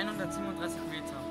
137 Meter.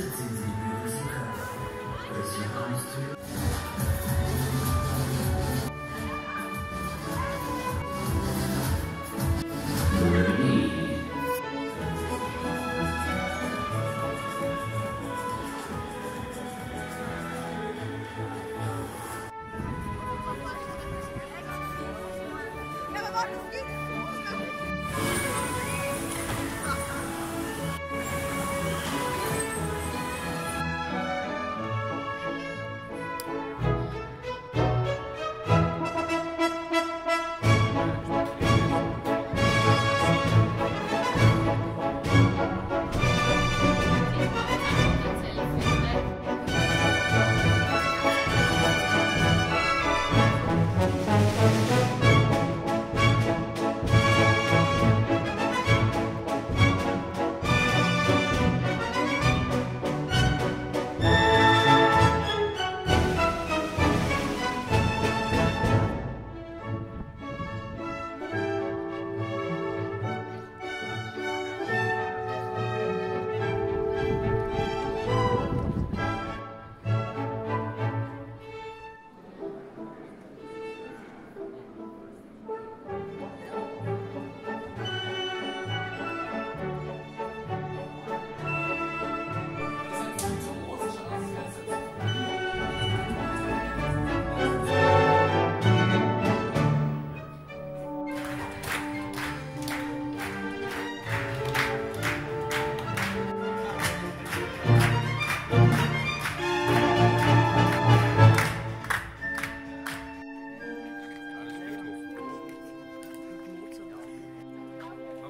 It's easy to be a musical. Raise to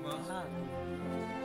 Wow.